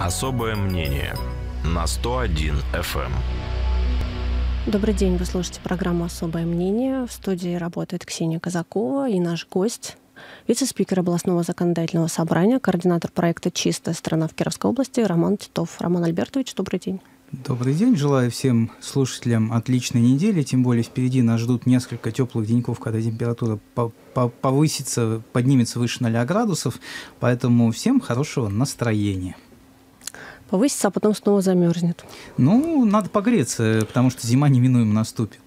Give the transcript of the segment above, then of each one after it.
Особое мнение на 101 FM. Добрый день, вы слушаете программу «Особое мнение». В студии работает Ксения Казакова и наш гость вице-спикер областного законодательного собрания, координатор проекта «Чистая страна» в Кировской области Роман Титов. Роман Альбертович, добрый день. Добрый день. Желаю всем слушателям отличной недели. Тем более впереди нас ждут несколько теплых деньков, когда температура повысится, поднимется выше 0 градусов. Поэтому всем хорошего настроения. Повысится, а потом снова замерзнет. Ну, надо погреться, потому что зима неминуемо наступит.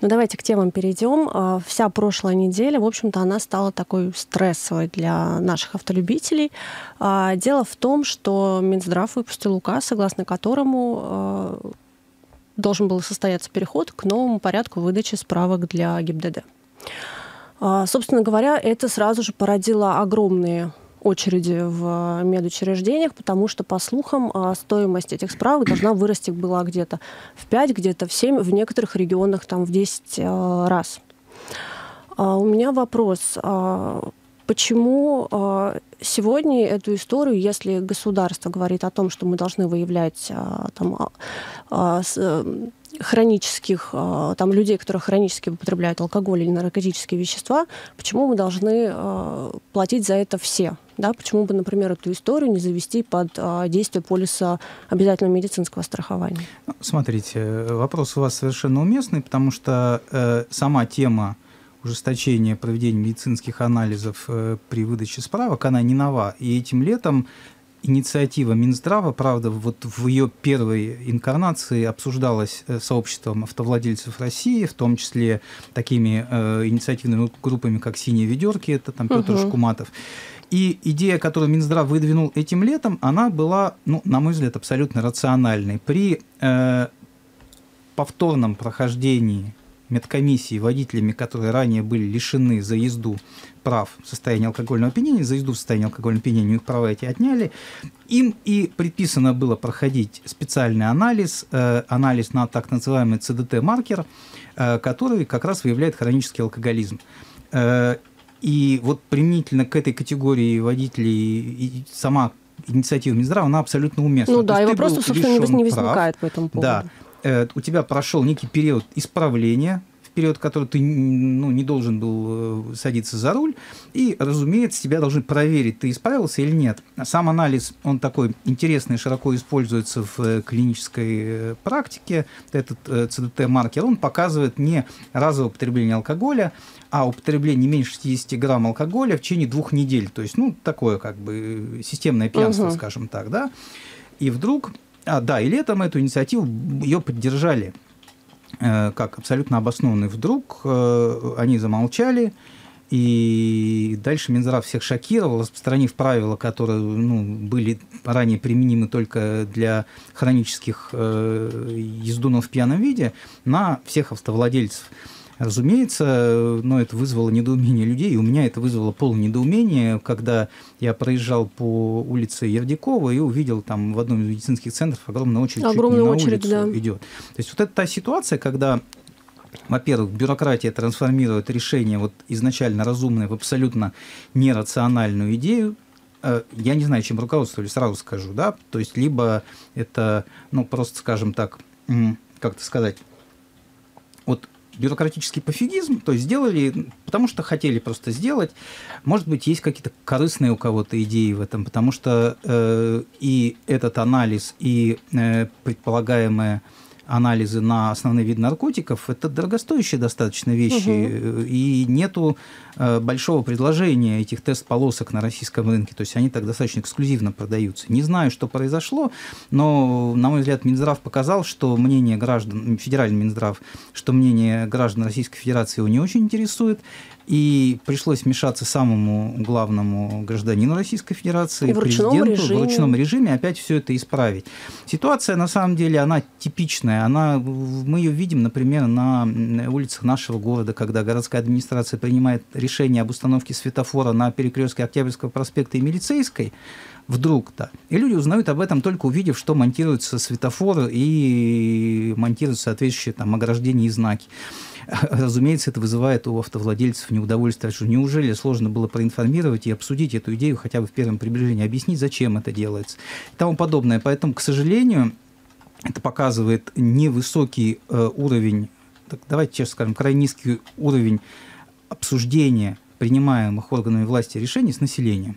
Ну, давайте к темам перейдем. А, вся прошлая неделя, в общем-то, она стала такой стрессовой для наших автолюбителей. А, дело в том, что Минздрав выпустил указ, согласно которому а, должен был состояться переход к новому порядку выдачи справок для ГИБДД. Собственно говоря, это сразу же породило огромные очереди в медучреждениях, потому что, по слухам, а, стоимость этих справок должна вырасти была где-то в 5, где-то в 7, в некоторых регионах там в 10 а, раз. А, у меня вопрос. Почему сегодня эту историю, если государство говорит о том, что мы должны выявлять там, хронических, а, там, людей, которые хронически употребляют алкоголь или наркотические вещества, почему мы должны а, платить за это все? Да? Почему бы, например, эту историю не завести под а, действие полиса обязательного медицинского страхования? Ну, смотрите, вопрос у вас совершенно уместный, потому что э, сама тема ужесточения проведения медицинских анализов э, при выдаче справок, она не нова. И этим летом инициатива Минздрава, правда, вот в ее первой инкарнации обсуждалась э, сообществом автовладельцев России, в том числе такими э, инициативными группами, как «Синие ведерки», это там Петр угу. Шкуматов. И идея, которую Минздрав выдвинул этим летом, она была, ну, на мой взгляд, абсолютно рациональной. При э, повторном прохождении медкомиссии водителями, которые ранее были лишены за езду прав в состоянии алкогольного опьянения, за езду в состоянии алкогольного опьянения у них права эти отняли, им и предписано было проходить специальный анализ, э, анализ на так называемый ЦДТ-маркер, э, который как раз выявляет хронический алкоголизм. Э, и вот применительно к этой категории водителей сама инициатива Минздрава, она абсолютно уместна. Ну да, и вопросов, собственно, не возникает прав, по этому поводу. Да, Э, у тебя прошел некий период исправления, период, который ты ну, не должен был э, садиться за руль, и, разумеется, тебя должны проверить, ты исправился или нет. Сам анализ, он такой интересный, широко используется в э, клинической практике. Этот CDT-маркер, он показывает не разовое употребление алкоголя, а употребление не меньше 60 грамм алкоголя в течение двух недель. То есть, ну, такое как бы системное пьянство, угу. скажем так, да. И вдруг а, да, и летом эту инициативу ее поддержали э, как абсолютно обоснованный. Вдруг э, они замолчали, и дальше Минздрав всех шокировал, распространив правила, которые ну, были ранее применимы только для хронических э, ездунов в пьяном виде, на всех автовладельцев. Разумеется, но это вызвало недоумение людей, и у меня это вызвало полное недоумение, когда я проезжал по улице Ердякова и увидел там в одном из медицинских центров огромная очередь, Огромная чуть не очередь, на улицу да. идет. То есть вот это та ситуация, когда во-первых, бюрократия трансформирует решение вот изначально разумное в абсолютно нерациональную идею, э, я не знаю, чем руководствовались, сразу скажу, да, то есть либо это, ну, просто, скажем так, как это сказать, вот бюрократический пофигизм, то есть сделали, потому что хотели просто сделать. Может быть, есть какие-то корыстные у кого-то идеи в этом, потому что э, и этот анализ, и э, предполагаемое анализы на основные виды наркотиков, это дорогостоящие достаточно вещи, угу. и нету э, большого предложения этих тест-полосок на российском рынке, то есть они так достаточно эксклюзивно продаются. Не знаю, что произошло, но, на мой взгляд, Минздрав показал, что мнение граждан, федеральный Минздрав, что мнение граждан Российской Федерации его не очень интересует, и пришлось вмешаться самому главному гражданину Российской Федерации, в президенту, режиме. в ручном режиме, опять все это исправить. Ситуация, на самом деле, она типичная. Она, мы ее видим, например, на улицах нашего города, когда городская администрация принимает решение об установке светофора на перекрестке Октябрьского проспекта и Милицейской, вдруг-то. И люди узнают об этом только увидев, что монтируется светофор и монтируются соответствующие там ограждения и знаки. разумеется, это вызывает у автовладельцев неудовольствие, что неужели сложно было проинформировать и обсудить эту идею хотя бы в первом приближении, объяснить, зачем это делается и тому подобное. Поэтому, к сожалению, это показывает невысокий э, уровень, так, давайте честно скажем, крайне низкий уровень обсуждения принимаемых органами власти решений с населением.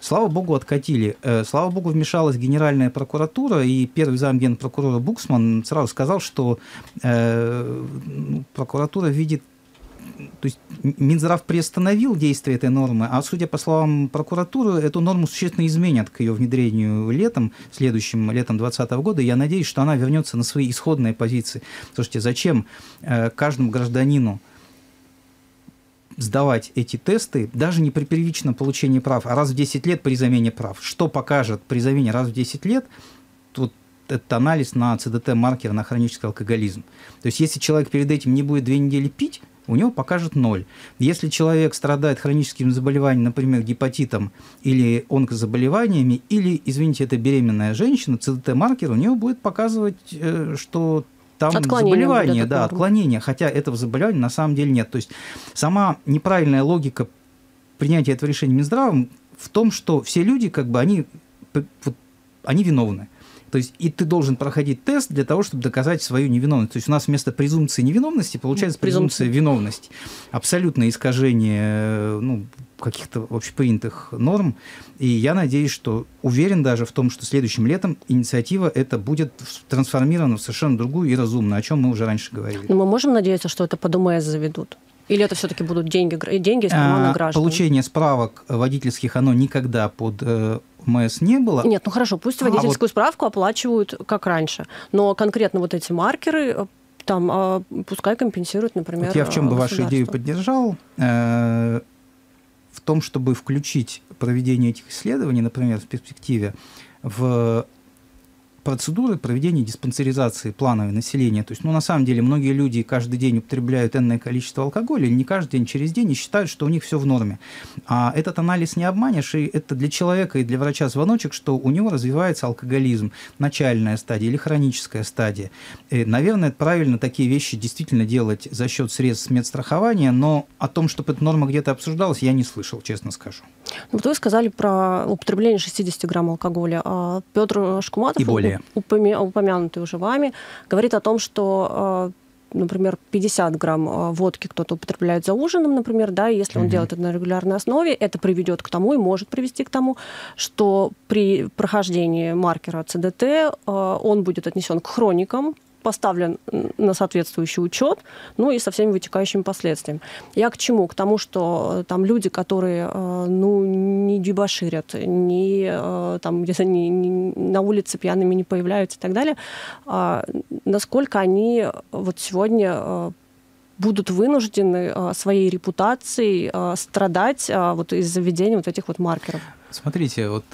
Слава богу, откатили. Э, слава богу, вмешалась Генеральная прокуратура, и первый зам генпрокурора Буксман сразу сказал, что э, ну, прокуратура видит то есть Минздрав приостановил действие этой нормы, а судя по словам прокуратуры, эту норму существенно изменят к ее внедрению летом, следующим летом 2020 года. Я надеюсь, что она вернется на свои исходные позиции. Слушайте, зачем э, каждому гражданину сдавать эти тесты даже не при первичном получении прав, а раз в 10 лет при замене прав. Что покажет при замене раз в 10 лет? Тут это анализ на ЦДТ-маркер на хронический алкоголизм. То есть, если человек перед этим не будет две недели пить, у него покажет ноль. Если человек страдает хроническим заболеванием, например, гепатитом или онкозаболеваниями, или, извините, это беременная женщина, ЦДТ-маркер у нее будет показывать, э, что там отклонение заболевание, да, отклонение, хотя этого заболевания на самом деле нет. То есть сама неправильная логика принятия этого решения Минздравом в том, что все люди, как бы, они, они виновны. То есть и ты должен проходить тест для того, чтобы доказать свою невиновность. То есть у нас вместо презумпции невиновности получается презумпция, презумпция виновности. Абсолютное искажение ну, каких-то общепринятых норм. И я надеюсь, что уверен даже в том, что следующим летом инициатива это будет трансформирована в совершенно другую и разумную, о чем мы уже раньше говорили. Но мы можем надеяться, что это под ОМС заведут? Или это все-таки будут деньги, деньги из кармана а, граждан? Получение справок водительских, оно никогда под э, МС не было. Нет, ну хорошо, пусть водительскую а вот... справку оплачивают как раньше, но конкретно вот эти маркеры э, там а, пускай компенсируют, например. Вот я в чем бы вашу идею поддержал? В том, чтобы включить проведение этих исследований, например, в перспективе, в процедуры проведения диспансеризации плановой населения. То есть, ну, на самом деле, многие люди каждый день употребляют энное количество алкоголя, не каждый день, через день, и считают, что у них все в норме. А этот анализ не обманешь, и это для человека и для врача звоночек, что у него развивается алкоголизм, начальная стадия или хроническая стадия. И, наверное, правильно такие вещи действительно делать за счет средств медстрахования, но о том, чтобы эта норма где-то обсуждалась, я не слышал, честно скажу. Ну, вот вы сказали про употребление 60 грамм алкоголя. А Петр Шкуматов... И более далее. упомянутый уже вами, говорит о том, что э, например, 50 грамм э, водки кто-то употребляет за ужином, например, да, и если он угу. делает это на регулярной основе, это приведет к тому и может привести к тому, что при прохождении маркера ЦДТ э, он будет отнесен к хроникам, поставлен на соответствующий учет, ну и со всеми вытекающими последствиями. Я к чему? К тому, что э, там люди, которые э, ну, не дебоширят, не, э, там, где-то не, не, на улице пьяными не появляются и так далее, а, насколько они вот сегодня будут вынуждены своей репутацией страдать вот из-за введения вот этих вот маркеров. Смотрите, вот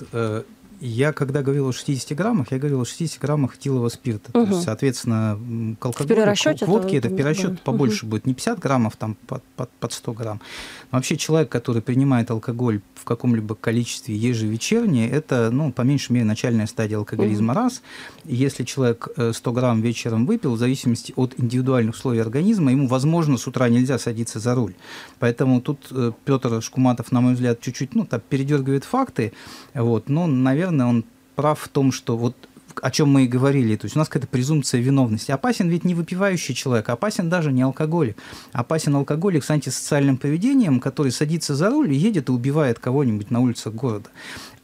я, когда говорил о 60 граммах, я говорил о 60 граммах этилового спирта. Угу. То есть, соответственно, к алкоголю, к водке это, это в перерасчет да. побольше угу. будет. Не 50 граммов, там под, под, под 100 грамм. Но вообще человек, который принимает алкоголь в каком-либо количестве ежевечернее, это, ну, по меньшей мере, начальная стадия алкоголизма угу. раз. Если человек 100 э, грамм вечером выпил, в зависимости от индивидуальных условий организма, ему, возможно, с утра нельзя садиться за руль. Поэтому тут э, Петр Шкуматов, на мой взгляд, чуть-чуть, ну, так, передергивает факты. Вот, но, наверное, наверное, он прав в том, что вот о чем мы и говорили, то есть у нас какая-то презумпция виновности. Опасен ведь не выпивающий человек, опасен даже не алкоголик. Опасен алкоголик с антисоциальным поведением, который садится за руль и едет и убивает кого-нибудь на улицах города.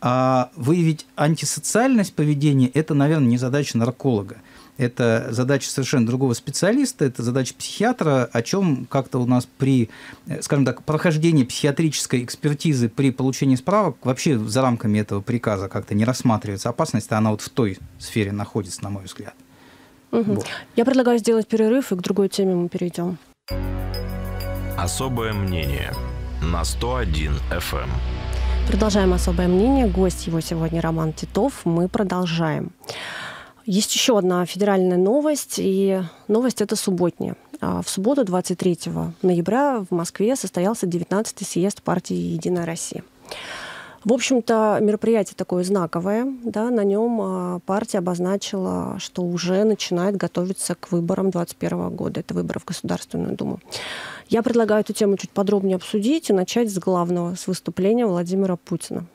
А выявить антисоциальность поведения – это, наверное, не задача нарколога это задача совершенно другого специалиста, это задача психиатра, о чем как-то у нас при, э, скажем так, прохождении психиатрической экспертизы при получении справок вообще за рамками этого приказа как-то не рассматривается. Опасность, она вот в той сфере находится, на мой взгляд. Угу. Вот. Я предлагаю сделать перерыв, и к другой теме мы перейдем. Особое мнение на 101 FM. Продолжаем особое мнение. Гость его сегодня Роман Титов. Мы продолжаем. Есть еще одна федеральная новость, и новость это субботняя. А в субботу, 23 ноября, в Москве состоялся 19-й съезд партии «Единая Россия». В общем-то, мероприятие такое знаковое. Да, на нем а, партия обозначила, что уже начинает готовиться к выборам 2021 года. Это выборы в Государственную Думу. Я предлагаю эту тему чуть подробнее обсудить и начать с главного, с выступления Владимира Путина.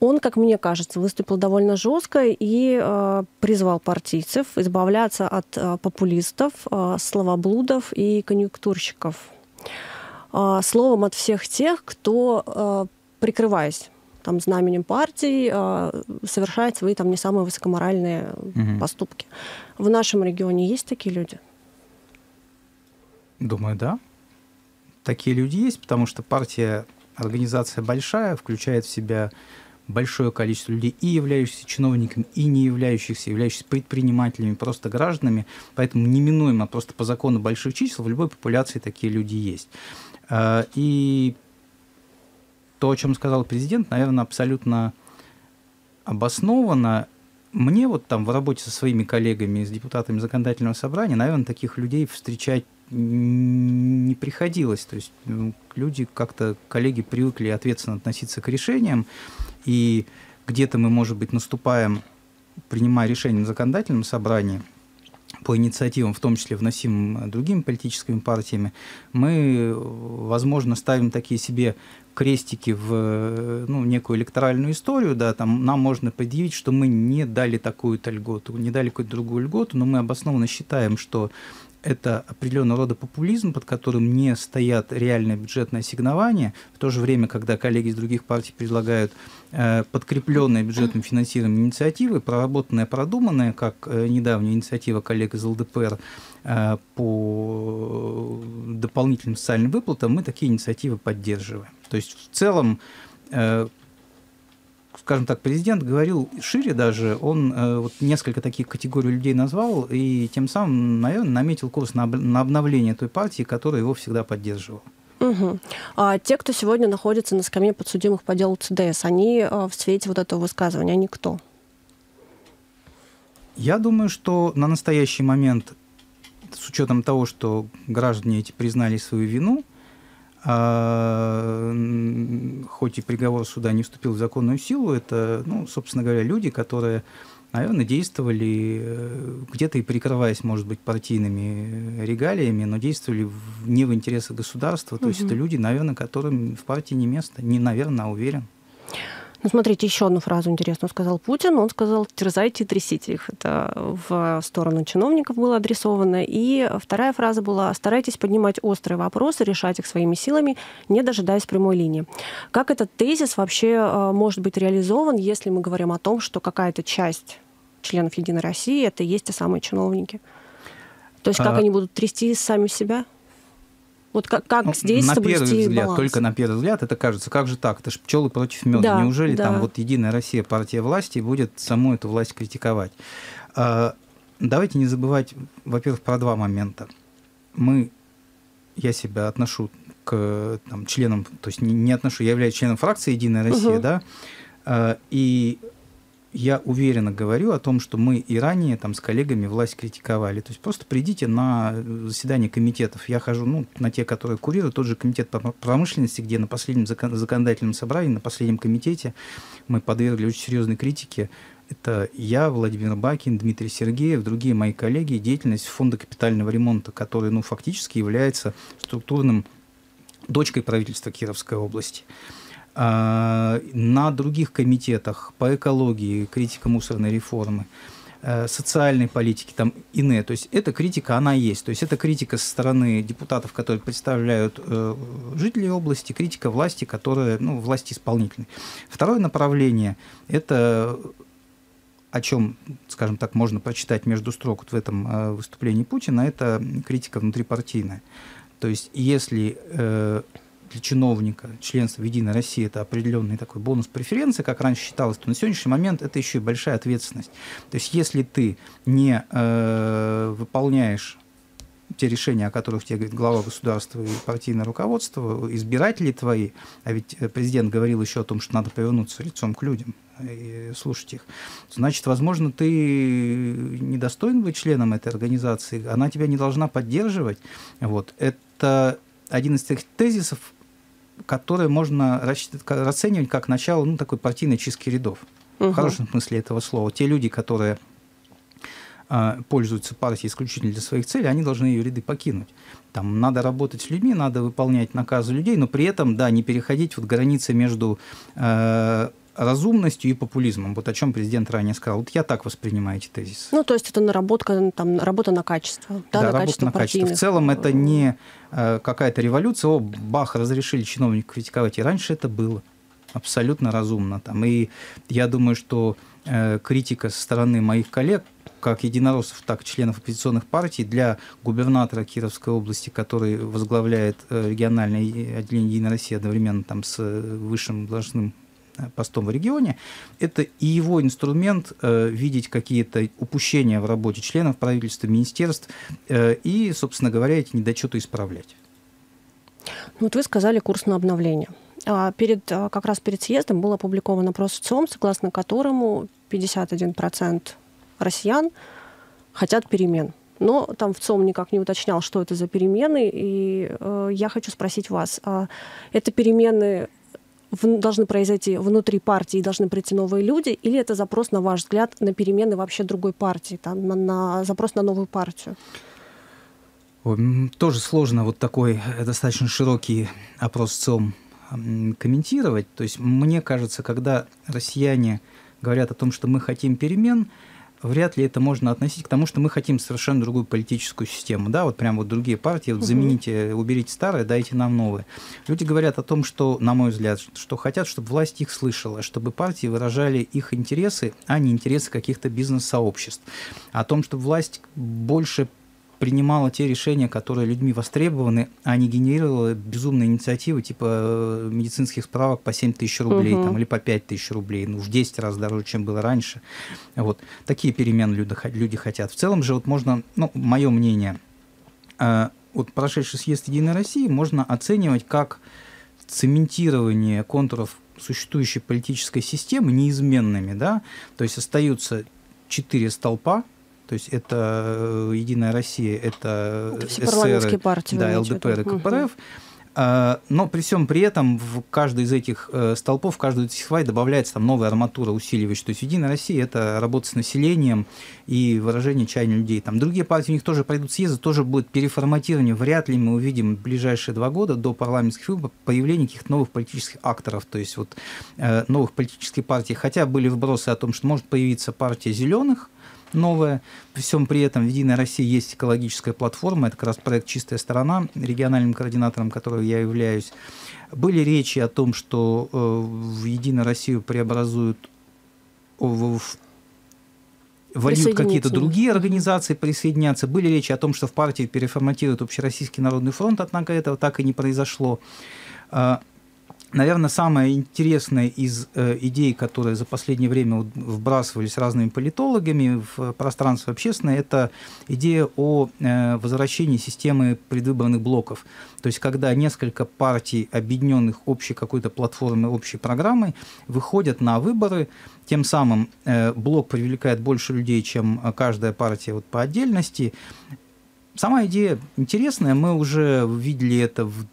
Он, как мне кажется, выступил довольно жестко и э, призвал партийцев избавляться от э, популистов, э, словоблудов и конъюнктурщиков. Э, словом, от всех тех, кто, э, прикрываясь там, знаменем партии, э, совершает свои там не самые высокоморальные угу. поступки. В нашем регионе есть такие люди? Думаю, да. Такие люди есть, потому что партия, организация большая, включает в себя большое количество людей, и являющихся чиновниками, и не являющихся, являющихся предпринимателями, просто гражданами. Поэтому неминуемо, просто по закону больших чисел, в любой популяции такие люди есть. А, и то, о чем сказал президент, наверное, абсолютно обоснованно. Мне вот там в работе со своими коллегами, с депутатами законодательного собрания, наверное, таких людей встречать не приходилось. То есть ну, люди как-то, коллеги привыкли ответственно относиться к решениям, и где-то мы, может быть, наступаем, принимая решение на законодательном собрании, по инициативам, в том числе вносимым другими политическими партиями, мы, возможно, ставим такие себе крестики в ну, некую электоральную историю, да, там нам можно предъявить, что мы не дали такую-то льготу, не дали какую-то другую льготу, но мы обоснованно считаем, что это определенного рода популизм, под которым не стоят реальные бюджетные ассигнования, в то же время, когда коллеги из других партий предлагают э, подкрепленные бюджетным финансированием инициативы, проработанные, продуманные, как э, недавняя инициатива коллег из ЛДПР э, по дополнительным социальным выплатам, мы такие инициативы поддерживаем. То есть в целом скажем так, президент говорил шире даже, он э, вот несколько таких категорий людей назвал и тем самым, наверное, наметил курс на, на обновление той партии, которая его всегда поддерживала. Угу. А те, кто сегодня находится на скамье подсудимых по делу ЦДС, они э, в свете вот этого высказывания, они кто? Я думаю, что на настоящий момент, с учетом того, что граждане эти признали свою вину, а, хоть и приговор суда не вступил в законную силу, это, ну, собственно говоря, люди, которые, наверное, действовали э, где-то и прикрываясь, может быть, партийными регалиями, но действовали не в интересах государства. То угу. есть это люди, наверное, которым в партии не место. Не, наверное, а уверен. Ну, смотрите, еще одну фразу интересную сказал Путин. Он сказал, терзайте и трясите их. Это в сторону чиновников было адресовано. И вторая фраза была, старайтесь поднимать острые вопросы, решать их своими силами, не дожидаясь прямой линии. Как этот тезис вообще э, может быть реализован, если мы говорим о том, что какая-то часть членов Единой России это и есть те самые чиновники? То есть как а... они будут трясти сами себя? Вот как, как ну, здесь на первый взгляд, баланс? только на первый взгляд, это кажется, как же так? Это же пчелы против меда. Да, Неужели да. там вот Единая Россия, партия власти, будет саму эту власть критиковать? А, давайте не забывать, во-первых, про два момента. Мы, я себя отношу к там, членам, то есть не, не отношу, я являюсь членом фракции Единая Россия, угу. да, а, и я уверенно говорю о том, что мы и ранее там с коллегами власть критиковали. То есть просто придите на заседание комитетов. Я хожу ну, на те, которые курируют, тот же комитет по промышленности, где на последнем законодательном собрании, на последнем комитете мы подвергли очень серьезной критике. Это я, Владимир Бакин, Дмитрий Сергеев, другие мои коллеги, деятельность фонда капитального ремонта, который ну, фактически является структурным дочкой правительства Кировской области. А, на других комитетах по экологии, критика мусорной реформы, э, социальной политики, там иные. То есть эта критика, она есть. То есть это критика со стороны депутатов, которые представляют э, жителей области, критика власти, которая, ну, власти исполнительной. Второе направление – это о чем, скажем так, можно прочитать между строк вот в этом э, выступлении Путина, это критика внутрипартийная. То есть если для чиновника членство в Единой России это определенный такой бонус преференции, как раньше считалось, то на сегодняшний момент это еще и большая ответственность. То есть если ты не э, выполняешь те решения, о которых тебе говорит глава государства и партийное руководство, избиратели твои, а ведь президент говорил еще о том, что надо повернуться лицом к людям и слушать их, значит, возможно, ты недостоин быть членом этой организации, она тебя не должна поддерживать. Вот. Это один из тех тезисов, которое можно расценивать как начало ну, такой партийной чистки рядов. Угу. В хорошем смысле этого слова. Те люди, которые а, пользуются партией исключительно для своих целей, они должны ее ряды покинуть. Там надо работать с людьми, надо выполнять наказы людей, но при этом, да, не переходить вот границы между э, разумностью и популизмом. Вот о чем президент ранее сказал. Вот я так воспринимаю эти тезисы. Ну, то есть это наработка, там, работа на качество. Да, да на работа качество на качество. В целом это не э, какая-то революция. О, бах, разрешили чиновников критиковать. И раньше это было абсолютно разумно. Там. И я думаю, что э, критика со стороны моих коллег, как единороссов, так и членов оппозиционных партий, для губернатора Кировской области, который возглавляет э, региональное отделение «Единая Россия» одновременно там, с э, высшим должностным постом в регионе, это и его инструмент э, видеть какие-то упущения в работе членов правительства, министерств э, и, собственно говоря, эти недочеты исправлять. Ну, вот вы сказали курс на обновление. А перед, а, как раз перед съездом был опубликован опрос ЦИОМ, согласно которому 51% россиян хотят перемен. Но там в ЦОМ никак не уточнял, что это за перемены. И э, я хочу спросить вас, э, это перемены в, должны произойти внутри партии, должны прийти новые люди, или это запрос, на ваш взгляд, на перемены вообще другой партии, там, на, на запрос на новую партию? Тоже сложно вот такой э, достаточно широкий опрос ЦОМ комментировать. То есть мне кажется, когда россияне говорят о том, что мы хотим перемен, вряд ли это можно относить к тому, что мы хотим совершенно другую политическую систему. Да, вот прям вот другие партии, вот замените, уберите старое, дайте нам новое. Люди говорят о том, что, на мой взгляд, что хотят, чтобы власть их слышала, чтобы партии выражали их интересы, а не интересы каких-то бизнес-сообществ. О том, чтобы власть больше принимала те решения, которые людьми востребованы, а не генерировала безумные инициативы типа э, медицинских справок по 7 тысяч рублей угу. там, или по 5 тысяч рублей, ну уж 10 раз дороже, чем было раньше. Вот. Такие перемены люди, люди хотят. В целом же вот можно, ну, мое мнение, э, вот прошедший съезд Единой России можно оценивать как цементирование контуров существующей политической системы неизменными, да, то есть остаются четыре столпа, то есть это э, Единая Россия, это, это все СССР, партии, да, ЛДПР и КПРФ. Угу. Но при всем при этом в каждый из этих э, столпов, в каждую из этих свай добавляется там новая арматура усиливающая. То есть Единая Россия – это работа с населением и выражение чаяния людей. Там другие партии у них тоже пройдут съезды, тоже будет переформатирование. Вряд ли мы увидим в ближайшие два года до парламентских выборов появление каких-то новых политических акторов, то есть вот э, новых политических партий. Хотя были вбросы о том, что может появиться партия зеленых, новое. При всем при этом в «Единой России» есть экологическая платформа, это как раз проект «Чистая сторона», региональным координатором которого я являюсь. Были речи о том, что э, в «Единую Россию» преобразуют в вольют какие-то другие организации присоединяться. Были речи о том, что в партии переформатируют Общероссийский народный фронт, однако этого так и не произошло. Наверное, самое интересное из э, идей, которые за последнее время вбрасывались разными политологами в пространство общественное, это идея о э, возвращении системы предвыборных блоков. То есть, когда несколько партий, объединенных общей какой-то платформой, общей программой, выходят на выборы, тем самым э, блок привлекает больше людей, чем каждая партия вот по отдельности. Сама идея интересная, мы уже видели это в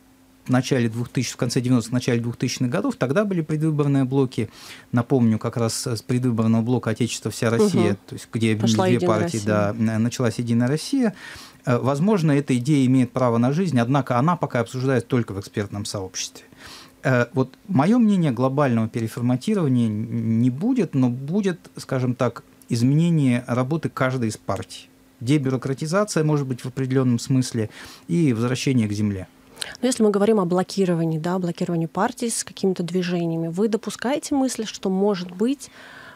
в начале 2000, в конце 90-х, начале 2000-х годов, тогда были предвыборные блоки. Напомню, как раз с предвыборного блока «Отечество вся Россия», угу. то есть где Пошла две партии, Россия. да, началась «Единая Россия». Э, возможно, эта идея имеет право на жизнь, однако она пока обсуждается только в экспертном сообществе. Э, вот мое мнение, глобального переформатирования не будет, но будет, скажем так, изменение работы каждой из партий. Дебюрократизация, может быть, в определенном смысле, и возвращение к земле. Но если мы говорим о блокировании, да, блокировании партий с какими-то движениями, вы допускаете мысль, что, может быть,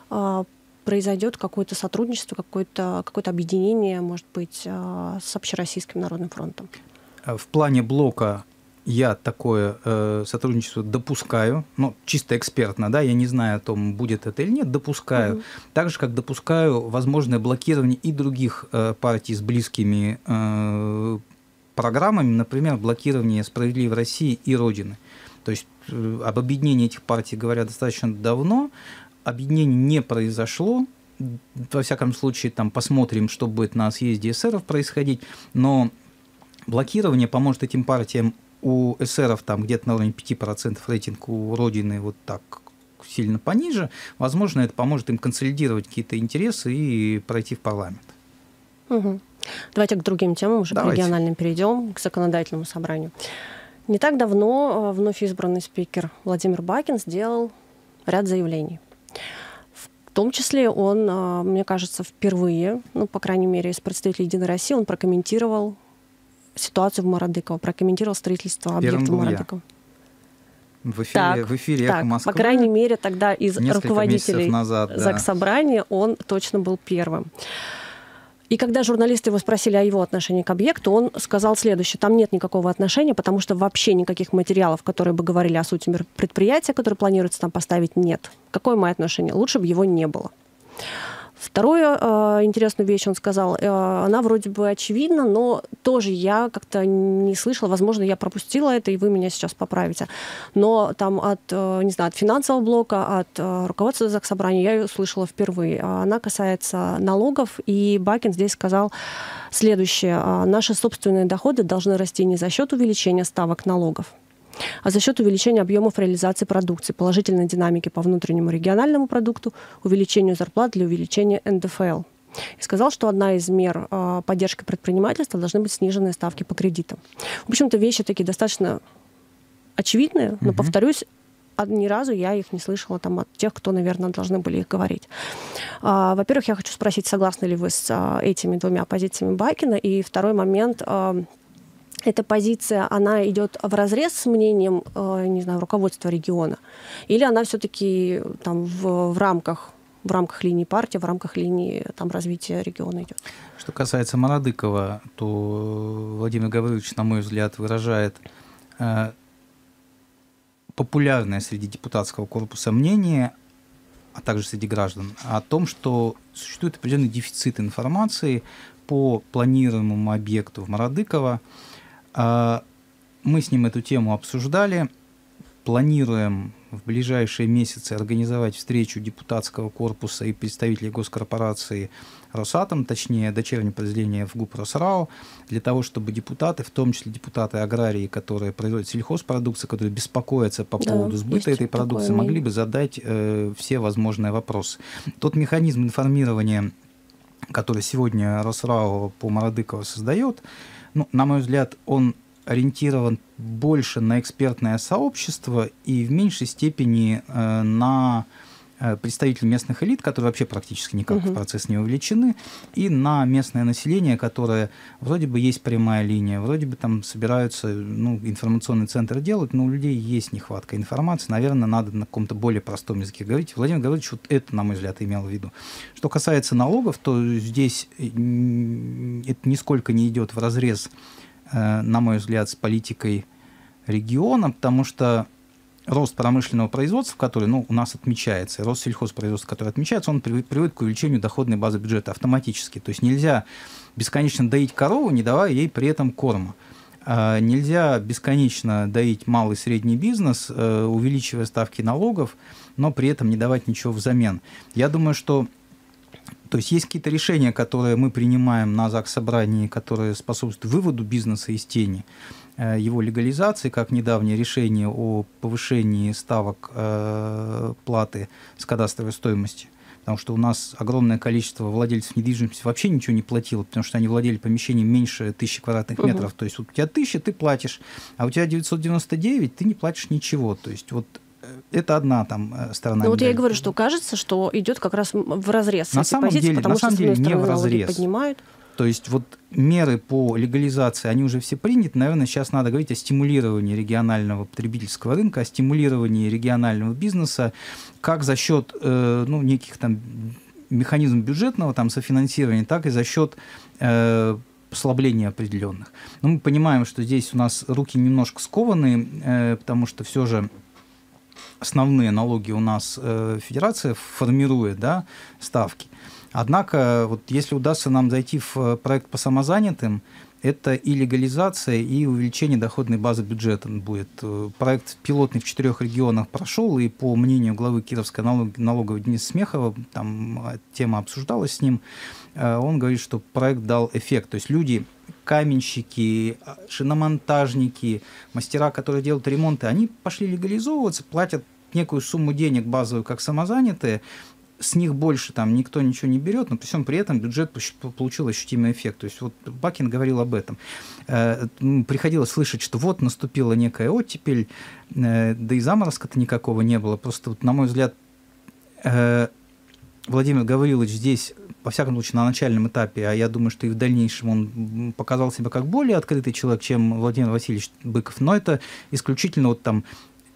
а, произойдет какое-то сотрудничество, какое-то какое объединение, может быть, а, с Общероссийским народным фронтом? В плане блока я такое э, сотрудничество допускаю, ну, чисто экспертно, да, я не знаю о том, будет это или нет, допускаю. Угу. Так же, как допускаю возможное блокирование и других э, партий с близкими э, программами, например, блокирование «Справедливой России» и «Родины». То есть э, об объединении этих партий говорят достаточно давно, объединение не произошло, во всяком случае, там посмотрим, что будет на съезде эсеров происходить, но блокирование поможет этим партиям у эсеров там где-то на уровне 5% рейтинг у Родины вот так сильно пониже, возможно, это поможет им консолидировать какие-то интересы и пройти в парламент. Угу. Давайте к другим темам, уже Давайте. к региональным перейдем, к законодательному собранию. Не так давно э, вновь избранный спикер Владимир Бакин сделал ряд заявлений. В том числе он, э, мне кажется, впервые, ну, по крайней мере, из представителей «Единой России», он прокомментировал ситуацию в Марадыково, прокомментировал строительство объекта Марадыкова. В эфире, так, в эфире так, Москвы. По крайней мере, тогда из руководителей назад, да. Заксобрания он точно был первым. И когда журналисты его спросили о его отношении к объекту, он сказал следующее. Там нет никакого отношения, потому что вообще никаких материалов, которые бы говорили о сути предприятия, которые планируется там поставить, нет. Какое мое отношение? Лучше бы его не было. Второе э, интересную вещь он сказал, э, она вроде бы очевидна, но тоже я как-то не слышала, возможно, я пропустила это, и вы меня сейчас поправите. Но там от, э, не знаю, от финансового блока, от э, руководства Заксобрания я ее слышала впервые. Она касается налогов, и Бакин здесь сказал следующее. Наши собственные доходы должны расти не за счет увеличения ставок налогов, а за счет увеличения объемов реализации продукции, положительной динамики по внутреннему региональному продукту, увеличению зарплат для увеличения НДФЛ. И сказал, что одна из мер а, поддержки предпринимательства должны быть сниженные ставки по кредитам. В общем-то, вещи такие достаточно очевидные, но, угу. повторюсь, ни разу я их не слышала там, от тех, кто, наверное, должны были их говорить. А, во-первых, я хочу спросить, согласны ли вы с а, этими двумя позициями Бакина? И второй момент, эта позиция, она идет в разрез с мнением, э, не знаю, руководства региона, или она все-таки там в, в рамках в рамках линии партии, в рамках линии там, развития региона идет. Что касается Марадыкова, то Владимир Гаврилович, на мой взгляд, выражает э, популярное среди депутатского корпуса мнение, а также среди граждан, о том, что существует определенный дефицит информации по планируемому объекту в Марадыково, а, мы с ним эту тему обсуждали. Планируем в ближайшие месяцы организовать встречу депутатского корпуса и представителей госкорпорации Росатом, точнее, дочернее подразделение в ГУП Росрау, для того, чтобы депутаты, в том числе депутаты аграрии, которые производят сельхозпродукцию, которые беспокоятся по да, поводу сбыта этой продукции, могли бы задать э, все возможные вопросы. Тот механизм информирования, который сегодня Росрау по Мародыково создает, ну, на мой взгляд, он ориентирован больше на экспертное сообщество и в меньшей степени э, на э, представителей местных элит, которые вообще практически никак угу. в процесс не увлечены, и на местное население, которое вроде бы есть прямая линия, вроде бы там собираются, ну, информационный центр делают, но у людей есть нехватка информации, наверное, надо на каком-то более простом языке говорить. Владимир Гаврилович вот это, на мой взгляд, имел в виду. Что касается налогов, то здесь э, это нисколько не идет в разрез Э, на мой взгляд, с политикой региона, потому что рост промышленного производства, который ну, у нас отмечается, рост сельхозпроизводства, который отмечается, он приводит к увеличению доходной базы бюджета автоматически. То есть нельзя бесконечно доить корову, не давая ей при этом корма. А нельзя бесконечно доить малый и средний бизнес, э, увеличивая ставки налогов, но при этом не давать ничего взамен. Я думаю, что то есть есть какие-то решения, которые мы принимаем на ЗАГС собрании, которые способствуют выводу бизнеса из тени, э, его легализации, как недавнее решение о повышении ставок э, платы с кадастровой стоимости. Потому что у нас огромное количество владельцев недвижимости вообще ничего не платило, потому что они владели помещением меньше тысячи квадратных метров. Угу. То есть вот у тебя тысяча, ты платишь, а у тебя 999, ты не платишь ничего. То есть вот это одна там э, сторона. Ну вот я и говорю, что кажется, что идет как раз в разрез на самом позиции, деле, потому на самом что, деле не в разрез. поднимают. То есть вот меры по легализации, они уже все приняты. Наверное, сейчас надо говорить о стимулировании регионального потребительского рынка, о стимулировании регионального бизнеса, как за счет э, ну, неких там механизмов бюджетного там, софинансирования, так и за счет э, послабления определенных. Но мы понимаем, что здесь у нас руки немножко скованы, э, потому что все же основные налоги у нас э, федерация формирует, да, ставки. Однако, вот если удастся нам зайти в э, проект по самозанятым, это и легализация, и увеличение доходной базы бюджета будет. Э, проект пилотный в четырех регионах прошел, и по мнению главы Кировской налог, налоговой Дениса Смехова, там тема обсуждалась с ним, он говорит, что проект дал эффект. То есть люди каменщики, а, шиномонтажники, мастера, которые делают ремонты, они пошли легализовываться, платят некую сумму денег базовую как самозанятые, с них больше там никто ничего не берет, но при всем при этом бюджет получил ощутимый эффект. То есть вот Бакин говорил об этом. Э, приходилось слышать, что вот наступила некая оттепель, э, да и заморозка-то никакого не было. Просто, вот, на мой взгляд, э, Владимир Гаврилович здесь, во всяком случае, на начальном этапе, а я думаю, что и в дальнейшем он показал себя как более открытый человек, чем Владимир Васильевич Быков, но это исключительно вот там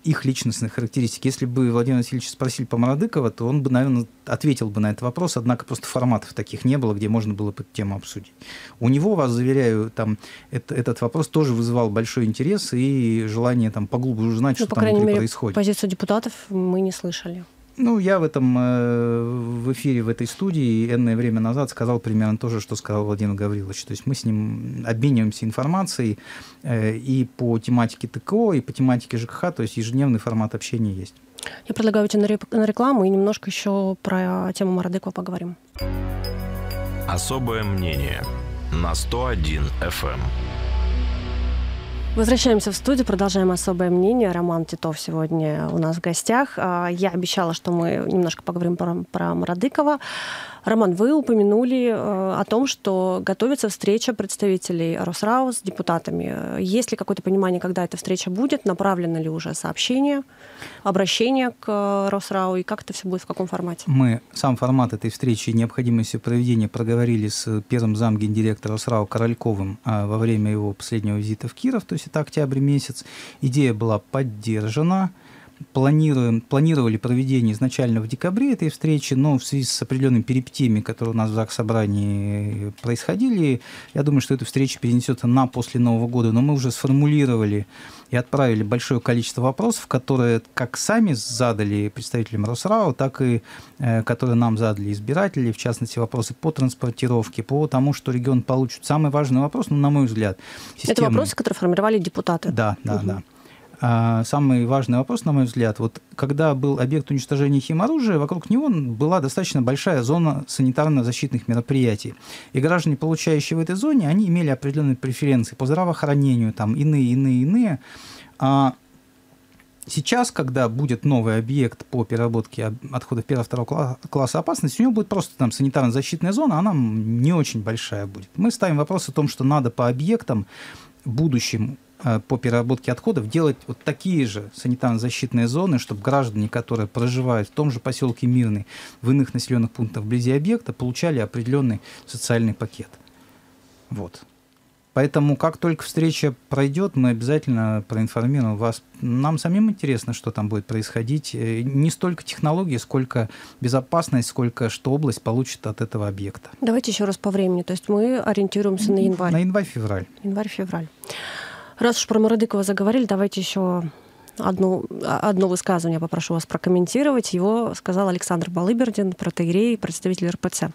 их личностные характеристики. Если бы Владимир Васильевич спросили по Мародыкова, то он бы, наверное, ответил бы на этот вопрос, однако просто форматов таких не было, где можно было бы эту тему обсудить. У него, вас заверяю, там это, этот вопрос тоже вызывал большой интерес и желание там поглубже узнать, ну, что по там внутри мере, происходит. позицию депутатов мы не слышали. Ну, я в этом э, в эфире в этой студии энное время назад сказал примерно то же, что сказал Владимир Гаврилович. То есть мы с ним обмениваемся информацией э, и по тематике ТКО, и по тематике ЖКХ, то есть ежедневный формат общения есть. Я предлагаю уйти на рекламу и немножко еще про тему Марадыкова поговорим. Особое мнение на 101 FM. Возвращаемся в студию, продолжаем особое мнение. Роман Титов сегодня у нас в гостях. А, я обещала, что мы немножко поговорим про, про Марадыкова. Роман, вы упомянули э, о том, что готовится встреча представителей Росрау с депутатами. Есть ли какое-то понимание, когда эта встреча будет? Направлено ли уже сообщение, обращение к Росрау? И как это все будет, в каком формате? Мы сам формат этой встречи и необходимость проведения проговорили с первым замгендиректора Росрау Корольковым а, во время его последнего визита в Киров, то есть это октябрь месяц. Идея была поддержана планируем, планировали проведение изначально в декабре этой встречи, но в связи с определенными перипетиями, которые у нас в ЗАГС собрании происходили, я думаю, что эта встреча перенесется на после Нового года. Но мы уже сформулировали и отправили большое количество вопросов, которые как сами задали представителям Росрау, так и э, которые нам задали избиратели, в частности, вопросы по транспортировке, по тому, что регион получит. Самый важный вопрос, ну, на мой взгляд. Системный. Это вопросы, которые формировали депутаты. Да, да, угу. да. А самый важный вопрос, на мой взгляд, вот когда был объект уничтожения химоружия, вокруг него была достаточно большая зона санитарно-защитных мероприятий. И граждане, получающие в этой зоне, они имели определенные преференции по здравоохранению, там иные, иные, иные. А Сейчас, когда будет новый объект по переработке отходов первого-второго класса опасности, у него будет просто там санитарно-защитная зона, она не очень большая будет. Мы ставим вопрос о том, что надо по объектам будущим Э, по переработке отходов делать вот такие же санитарно-защитные зоны, чтобы граждане, которые проживают в том же поселке Мирный, в иных населенных пунктах вблизи объекта, получали определенный социальный пакет. Вот. Поэтому, как только встреча пройдет, мы обязательно проинформируем вас. Нам самим интересно, что там будет происходить. Э, не столько технологии, сколько безопасность, сколько что область получит от этого объекта. Давайте еще раз по времени. То есть мы ориентируемся на январь. На январь-февраль. Январь-февраль. Раз уж про Мародыкова заговорили, давайте еще одну, одно высказывание попрошу вас прокомментировать. Его сказал Александр Балыбердин, протеерей, представитель РПЦ.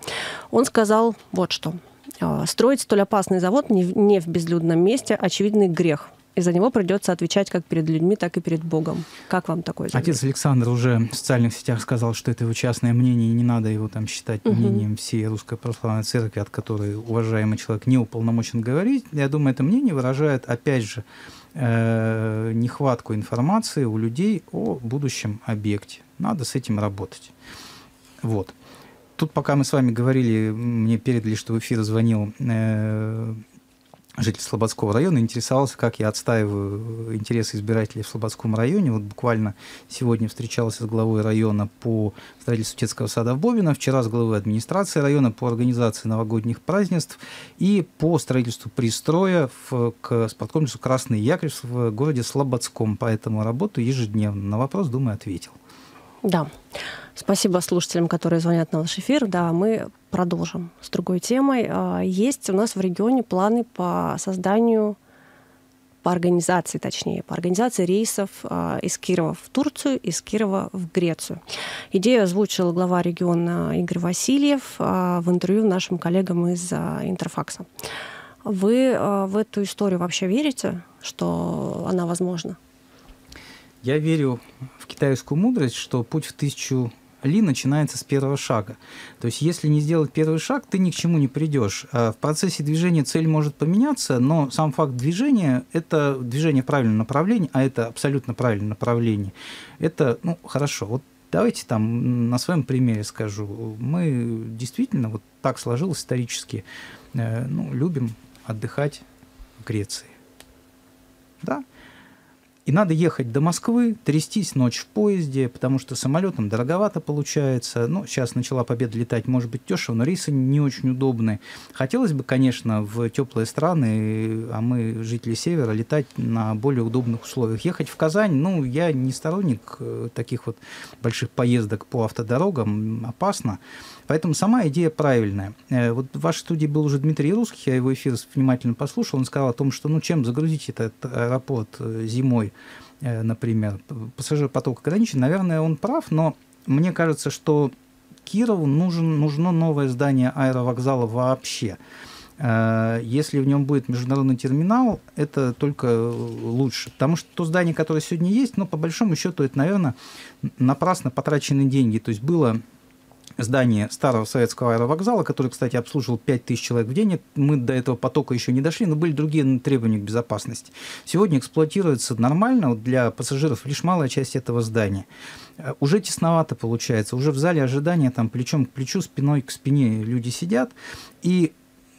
Он сказал вот что. «А, Строить столь опасный завод не в безлюдном месте – очевидный грех и за него придется отвечать как перед людьми, так и перед Богом. Как вам такое заявление? Отец Александр уже в социальных сетях сказал, что это его частное мнение, и не надо его там считать угу. мнением всей Русской Православной Церкви, от которой уважаемый человек не уполномочен говорить. Я думаю, это мнение выражает, опять же, э, нехватку информации у людей о будущем объекте. Надо с этим работать. Вот. Тут, пока мы с вами говорили, мне передали, что в эфир звонил э, житель Слободского района, интересовался, как я отстаиваю интересы избирателей в Слободском районе. Вот буквально сегодня встречался с главой района по строительству детского сада в Бобино, вчера с главой администрации района по организации новогодних празднеств и по строительству пристроя в, к спорткомплексу «Красный якорь» в городе Слободском. Поэтому работаю ежедневно. На вопрос, думаю, ответил. Да. Спасибо слушателям, которые звонят на наш эфир. Да, мы продолжим с другой темой. А, есть у нас в регионе планы по созданию, по организации, точнее, по организации рейсов а, из Кирова в Турцию, из Кирова в Грецию. Идею озвучил глава региона Игорь Васильев а, в интервью нашим коллегам из Интерфакса. Вы в эту историю вообще верите, что она возможна? Я верю в китайскую мудрость, что путь в тысячу ли начинается с первого шага. То есть, если не сделать первый шаг, ты ни к чему не придешь. А в процессе движения цель может поменяться, но сам факт движения – это движение в правильном направлении, а это абсолютно правильное направление. Это, ну, хорошо. Вот давайте там на своем примере скажу. Мы действительно, вот так сложилось исторически, э, ну, любим отдыхать в Греции. Да? И надо ехать до Москвы, трястись ночь в поезде, потому что самолетом дороговато получается. Ну, сейчас начала Победа летать, может быть, дешево, но рейсы не очень удобны. Хотелось бы, конечно, в теплые страны, а мы, жители Севера, летать на более удобных условиях. Ехать в Казань, ну, я не сторонник э, таких вот больших поездок по автодорогам, опасно. Поэтому сама идея правильная. Э, вот в вашей студии был уже Дмитрий Русских, я его эфир внимательно послушал, он сказал о том, что ну чем загрузить этот аэропорт э, зимой, э, например, пассажиропоток ограничен. Наверное, он прав, но мне кажется, что Кирову нужен, нужно новое здание аэровокзала вообще. Если в нем будет международный терминал, это только лучше. Потому что то здание, которое сегодня есть, ну, по большому счету, это, наверное, напрасно потраченные деньги. То есть было здание старого советского аэровокзала, который, кстати, обслуживал 5000 человек в день. Мы до этого потока еще не дошли, но были другие требования к безопасности. Сегодня эксплуатируется нормально, для пассажиров лишь малая часть этого здания. Э, уже тесновато получается, уже в зале ожидания там плечом к плечу, спиной к спине люди сидят, и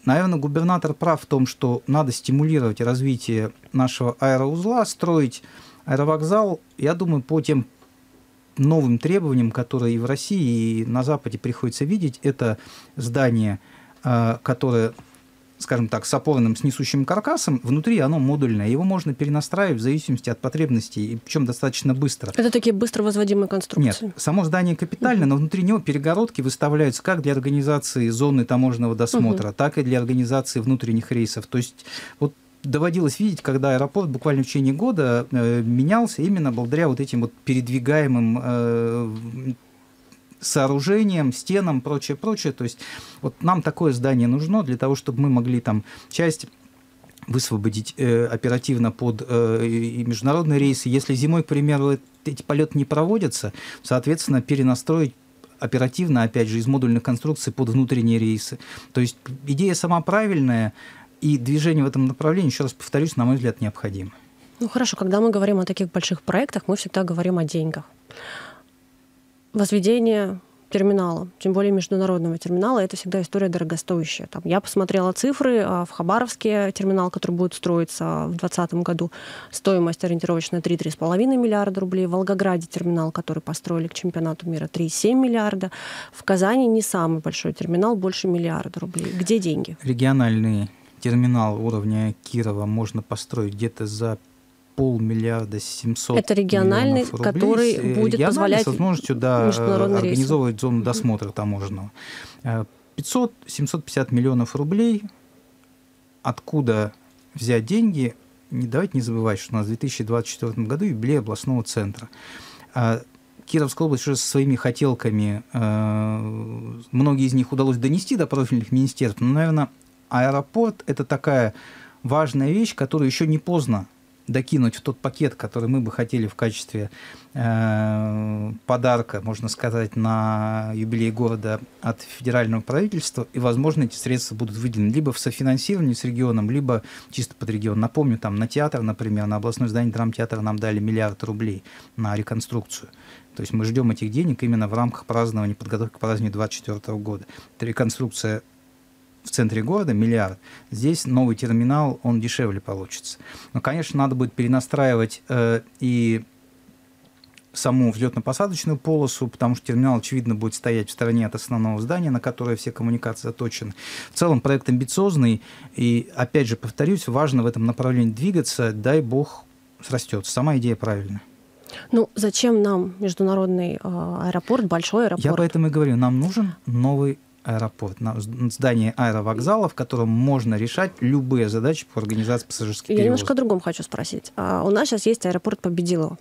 Наверное, губернатор прав в том, что надо стимулировать развитие нашего аэроузла, строить аэровокзал, я думаю, по тем новым требованиям, которые и в России, и на Западе приходится видеть, это здание, а, которое скажем так, с опорным, с несущим каркасом, внутри оно модульное. Его можно перенастраивать в зависимости от потребностей, и причем достаточно быстро. Это такие быстро возводимые конструкции? Нет, само здание капитальное, угу. но внутри него перегородки выставляются как для организации зоны таможенного досмотра, угу. так и для организации внутренних рейсов. То есть вот доводилось видеть, когда аэропорт буквально в течение года э, менялся именно благодаря вот этим вот передвигаемым э, сооружениям, стенам, прочее, прочее. То есть вот нам такое здание нужно для того, чтобы мы могли там часть высвободить э, оперативно под э, международные рейсы. Если зимой, к примеру, эти полеты не проводятся, соответственно, перенастроить оперативно, опять же, из модульных конструкций под внутренние рейсы. То есть идея сама правильная, и движение в этом направлении, еще раз повторюсь, на мой взгляд, необходимо. Ну хорошо, когда мы говорим о таких больших проектах, мы всегда говорим о деньгах. Возведение терминала, тем более международного терминала, это всегда история дорогостоящая. Там, я посмотрела цифры, а, в Хабаровске терминал, который будет строиться в 2020 году, стоимость ориентировочная 3-3,5 миллиарда рублей. В Волгограде терминал, который построили к чемпионату мира, 3,7 миллиарда. В Казани не самый большой терминал, больше миллиарда рублей. Где деньги? Региональные терминал уровня Кирова можно построить где-то за полмиллиарда 700 Это региональный, рублей. который будет региональный позволять с возможностью да, организовывать рейсы. зону досмотра таможенного. 500-750 миллионов рублей. Откуда взять деньги? Не давайте не забывать, что у нас в 2024 году юбилей областного центра. А Кировская область уже со своими хотелками, э, многие из них удалось донести до профильных министерств, но, наверное, аэропорт – это такая важная вещь, которую еще не поздно докинуть в тот пакет, который мы бы хотели в качестве э, подарка, можно сказать, на юбилей города от федерального правительства, и, возможно, эти средства будут выделены либо в софинансировании с регионом, либо чисто под регион. Напомню, там на театр, например, на областное здание драмтеатра нам дали миллиард рублей на реконструкцию. То есть мы ждем этих денег именно в рамках празднования, подготовки к празднованию 2024 года. Это реконструкция в центре города миллиард, здесь новый терминал, он дешевле получится. Но, конечно, надо будет перенастраивать э, и саму взлетно-посадочную полосу, потому что терминал, очевидно, будет стоять в стороне от основного здания, на которое все коммуникации заточены. В целом проект амбициозный, и, опять же, повторюсь, важно в этом направлении двигаться, дай бог, срастется. Сама идея правильная. Ну, зачем нам международный э, аэропорт, большой аэропорт? Я поэтому и говорю, нам нужен новый аэропорт, на здании аэровокзала, в котором можно решать любые задачи по организации пассажирских перевозок. Я немножко о другом хочу спросить. А у нас сейчас есть аэропорт Победилова,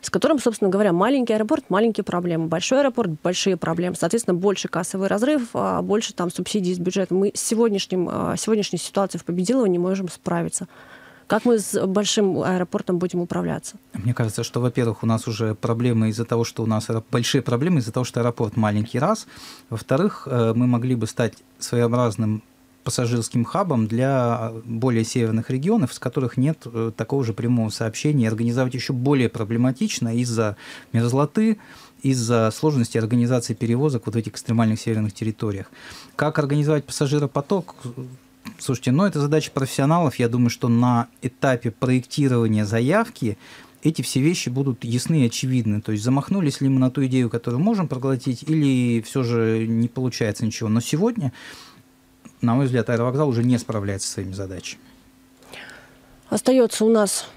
с которым, собственно говоря, маленький аэропорт, маленькие проблемы, большой аэропорт, большие проблемы. Соответственно, больше кассовый разрыв, а больше там субсидий из бюджета. Мы с сегодняшним, а, сегодняшней ситуацией в Победилово не можем справиться. Как мы с большим аэропортом будем управляться? Мне кажется, что, во-первых, у нас уже проблемы из-за того, что у нас большие проблемы из-за того, что аэропорт маленький раз. Во-вторых, э, мы могли бы стать своеобразным пассажирским хабом для более северных регионов, с которых нет э, такого же прямого сообщения. Организовать еще более проблематично из-за мерзлоты, из-за сложности организации перевозок вот в этих экстремальных северных территориях. Как организовать пассажиропоток? Слушайте, ну это задача профессионалов. Я думаю, что на этапе проектирования заявки эти все вещи будут ясны и очевидны. То есть замахнулись ли мы на ту идею, которую можем проглотить, или все же не получается ничего. Но сегодня на мой взгляд, аэровокзал уже не справляется со своими задачами. Остается у нас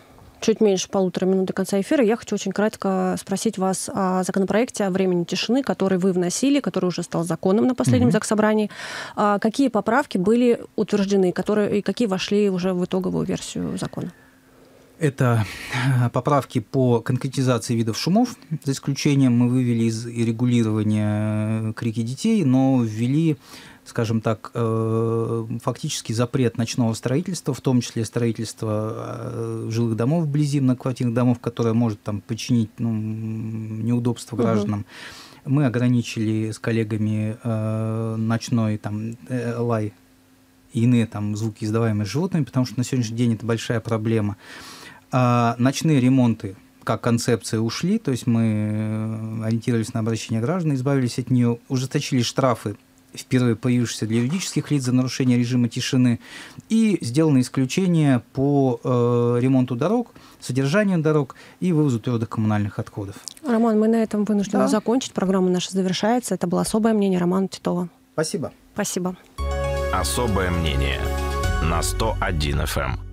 чуть меньше полутора минут до конца эфира. Я хочу очень кратко спросить вас о законопроекте о времени тишины, который вы вносили, который уже стал законом на последнем mm-hmm. заксобрании. А какие поправки были утверждены, которые, и какие вошли уже в итоговую версию закона? Это э, поправки по конкретизации видов шумов. За исключением мы вывели из регулирования крики детей, но ввели скажем так, э, фактически запрет ночного строительства, в том числе строительства э, жилых домов вблизи многоквартирных домов, которое может там причинить ну, неудобства гражданам. Угу. Мы ограничили с коллегами э, ночной там, лай и иные там звуки, издаваемые животными, потому что на сегодняшний день это большая проблема. А ночные ремонты как концепция ушли, то есть мы ориентировались на обращение граждан, избавились от нее, ужесточили штрафы впервые появившийся для юридических лиц за нарушение режима тишины, и сделано исключение по э, ремонту дорог, содержанию дорог и вывозу твердых коммунальных отходов. Роман, мы на этом вынуждены да. закончить. Программа наша завершается. Это было особое мнение Романа Титова. Спасибо. Спасибо. Особое мнение на 101 FM.